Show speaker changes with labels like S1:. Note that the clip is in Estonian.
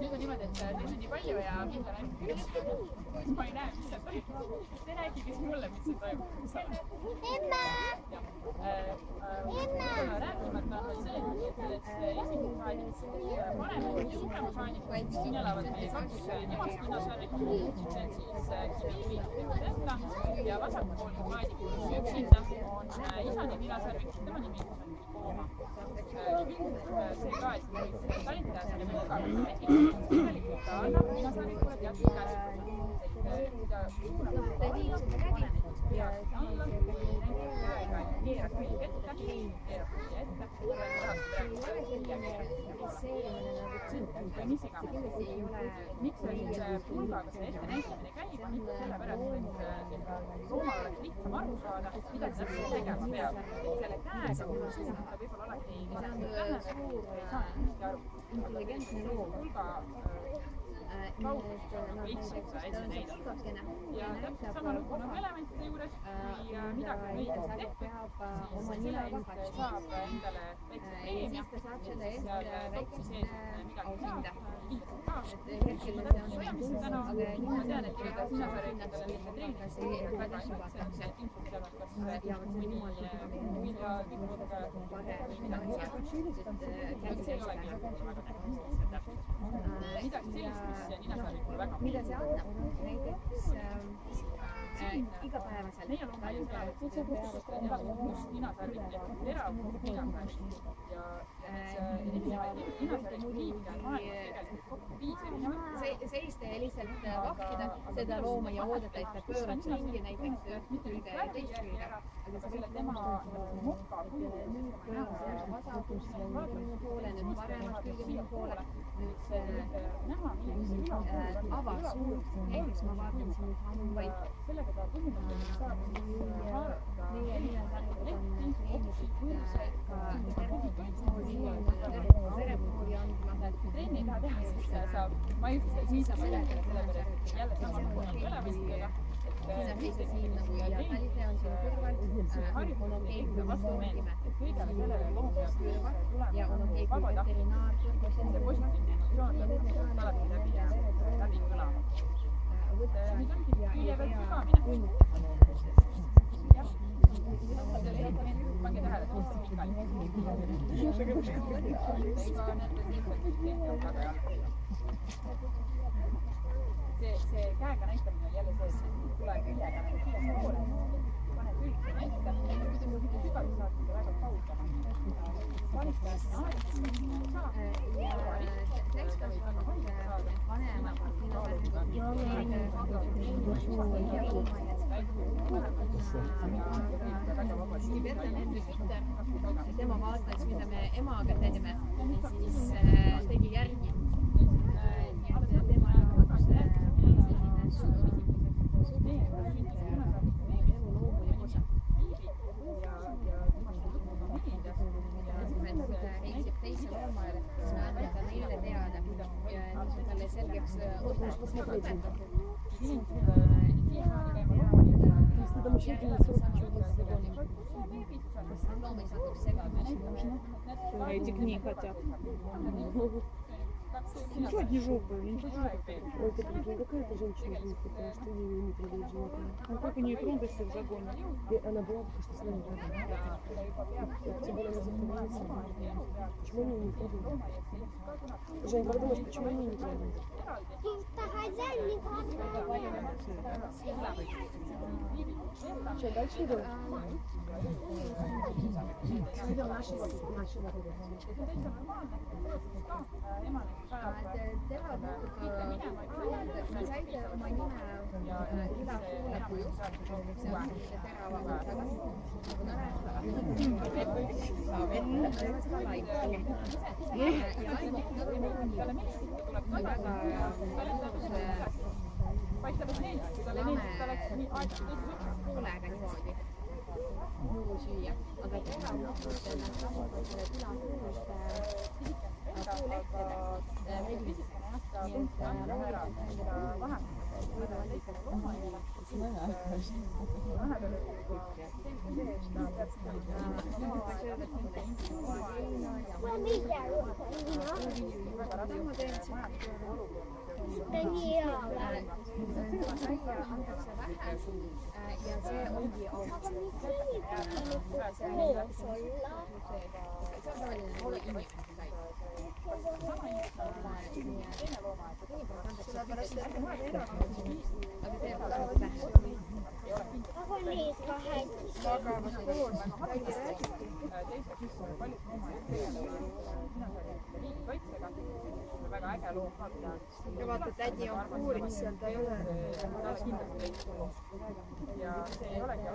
S1: nüüd on niimoodi, et teid on nii palju ja mind on ainult üks. ma ei näe, mis seal toimub. Te rääkige siis mulle, mis seal toimub, eks ole. On veel see, et, et paadid, vanemad ja suuremad siin elavad meie linnasarvi, see on siis Kivivi Tenta ja vasakpool paadikus üksinda on isani linnasarvi, tema nimi on Kooma. see ka, et selle mugavuse tekitada, tegelikult ta annab linnasarvikule teatud käskluse, et mida vanem peaks alla, käega keerad külg ette, keerad või mis iganes. miks see pulgaga see ettenäitamine käib, mitte sellepärast, et loomal oleks lihtsam aru saada, mida ta täpselt tegema peab. selle käega, kui ta suunab, ta võib-olla alati ei saa hästi aru. intelligentne loom. pulga kaugus nagu lihtsalt seda ette näidata. Ja täpselt sama lugu nagu elementide juures, kui midagi on õigesti tehtud, siis selle eest saab endale väikse preemia, et seal topsi sees on midagi head, kindlasti ka. ma täpselt ei tea, mis see täna on, ma tean, et igatahes mina saan rääkida nende treeningutest väga esimesed sealt infot seal on, kas mõni vilja, tükk või midagi sellist. aga see ei olegi väga tähtis täpselt. midagi sellist, mis
S2: mida see annab näiteks äh, igapäevaselt?
S1: meie loomaaia elavad seitse peavast
S2: seista ja lihtsalt äh, vahtida seda looma ja oodata, et ta pööraks ringi näiteks ühest külge ja teist külge.
S1: aga selle tema moka kuju
S2: nüüd pööras vasakus minu poole, nüüd paremat külge minu poole. nüüd äh, avas suurt näiteks ma vaatan siin hambaid.
S1: sellega ta põhimõtteliselt saab siis haarata
S2: meie ninasarvid on treenitud äh, ka verepuuri andma.
S1: trenni taha teha, siis saab, just siis saab seletada, sellepärast jälle sama lugu
S2: on kõrval,
S1: harjumus on keegi vastu meelde, et kõigele sellele loom peab tulema
S2: ja on keegi
S1: vabatahtlik. see positiivne emotsioon peab alati läbi läbi kõlama. nüüd ongi külje pealt sügamine. jah, pange tähele, et on pikali. iga nende seisab väga jalga. See, see käega näitamine on jälle see, et tule küljega nagu siiapoole, pane külg sinna ette, kui te muidu sügavalt saate ta väga kaugele. valite aega,
S2: ja täiskasvanud vanemad Berta Nendrik Ütter, tema vaatas, mida me emaga teeme, siis äh, tegi järgi. et riiklik teise koormajal, siis me anname ta neile teada ja et talle selgeks õpetada.
S3: Эти книги хотят. Ничего, одни жопы, ничего.
S4: Ой, ты какая эта женщина будет, потому что ее не приводит животное.
S3: Ну как у нее трудности в загоне?
S4: И она была только что с нами рядом. Тем более она закрывается. Почему они не трогают? Жень, как думаешь, почему они не трогают?
S2: Cioè, dai ci dove? Vedo, lascialo, lascialo. Terava see seda väga
S1: paistab, et meeldib, meeldib, ta oleks nii aeglaselt
S2: hoolega niimoodi.
S1: muru süüa, aga täna on õhtul selle rahvusvahelisele külastuste puulehtedel meil nii et loomulikult antakse vähe äh, ja see ongi aus. see on tavaline nagu inimeste käib. sellepärast, et aga see pole nagu vähe.
S5: väga äge loom ka.
S2: Ja vaata, tädi on kuuris seal, ta ei ole.
S5: ja see ei olegi